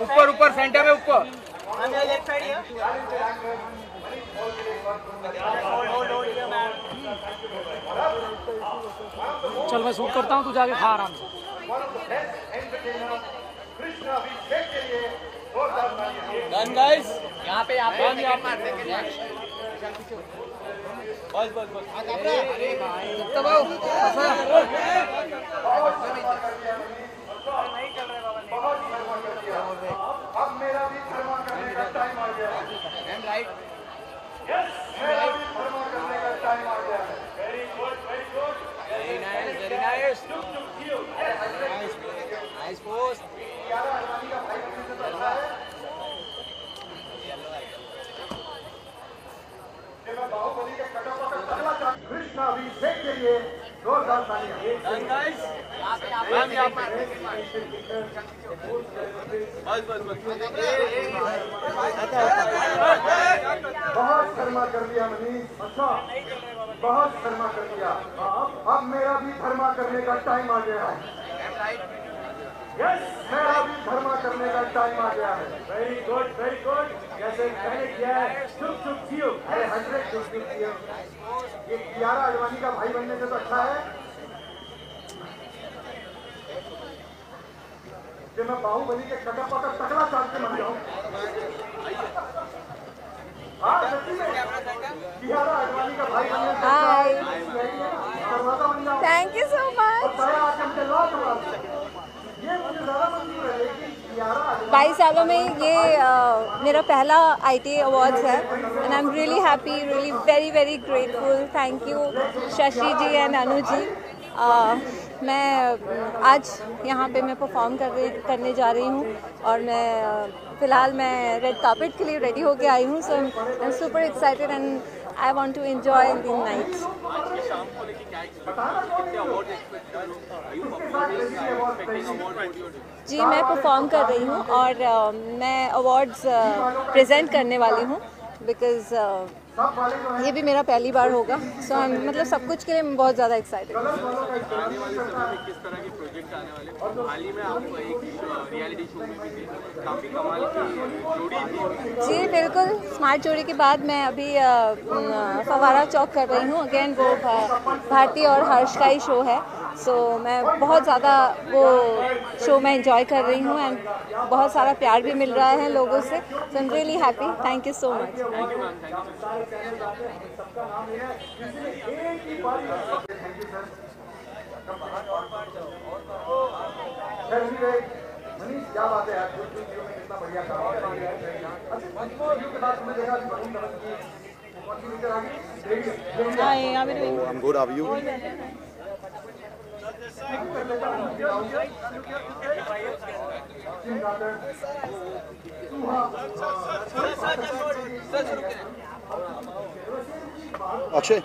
ऊपर ऊपर सेंटर में ऊपर। चल मैं शूट करता हूँ तू जाके खा आराम से। डन गाइस यहाँ पे यहाँ पे। यहाँ पे बस बस बस अरे भाई दबाओ अब मेरा भी धर्मा करने का टाइम आ गया है एंड राइट मेरा भी धर्मा करने का टाइम आ गया है very nice very nice nice nice post ग्यारह आदमी का भाई बनने से तो अच्छा है कि मैं बाहुबली के कटोकट तगड़ा चाहता कृष्ण अभिषेक के लिए बहुत शर्मा कर दिया मनीष अच्छा। बहुत शर्मा कर दिया। अब मेरा भी धर्मा करने का टाइम आ गया है। यस मेरा भी धर्मा करने का टाइम आ गया है। वेरी गुड वेरी गुड जैसे पहले किया है। चुप चुप, जियो। अरे हंड्रेड चुप चुप, जियो। ये ग्यारह अडवाणी का भाई बनने से तो अच्छा है। कि मैं बाहुबली के कटक पका तकड़ा चाल के मर जाऊँ। हाँ सच्ची में ग्यारह अडवाणी का भाई बनने से 22 सालों में ये आ, मेरा पहला आई टी अवार्ड्स है। And I am really happy really very very grateful thank you Shashi ji and Anu ji आ, मैं आज यहाँ पे मैं परफॉर्म कर रही करने जा रही हूँ। और मैं फ़िलहाल मैं रेड कार्पेट के लिए रेडी होके आई हूँ। So I am super excited and I want to enjoy दिन नाइट? जी मैं परफॉर्म कर रही हूँ और uh, मैं अवार्ड्स प्रेजेंट करने वाली हूँ बिकॉज़ ये भी मेरा पहली बार होगा। सो so, मतलब सब कुछ के लिए बहुत ज़्यादा एक्साइटेड जी बिल्कुल। स्मार्ट जोड़ी के बाद मैं अभी फवारा चौक कर रही हूँ। अगेन वो भारती और हर्ष का ही शो है। सो so, मैं बहुत ज़्यादा वो शो में इंजॉय कर रही हूँ एंड बहुत सारा प्यार भी मिल रहा है लोगों से। So am really happy thank you so much thank you ma'am thank you Manish क्या बात है में कितना बढ़िया काम कर रही है की कौन सी पिक्चर आ I'm good. How are you? Akshay.